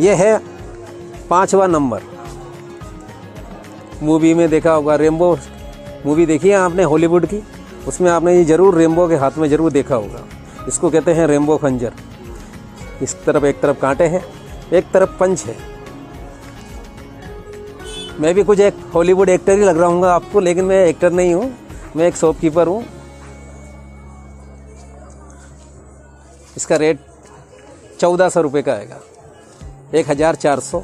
ये है पांचवा नंबर। मूवी में देखा होगा रेमबो मूवी देखी है आपने हॉलीवुड की? उसमें आपने ये ज़रूर रेमबो के हाथ में ज़रूर देखा होगा। इसको कहते हैं रेमबो खंजर। इस तरफ़ एक तरफ़ कांटे हैं, एक तरफ़ पंच है। मैं भी कुछ एक हॉलीवुड एक्टर ही लग रहा हूँ आपको, लेकिन मैं एक्टर नहीं हूँ। मैं एक शॉपकीपर हूँ। इसका रेट चौदह सौ रुपये का आएगा। एक हज़ार चार सौ।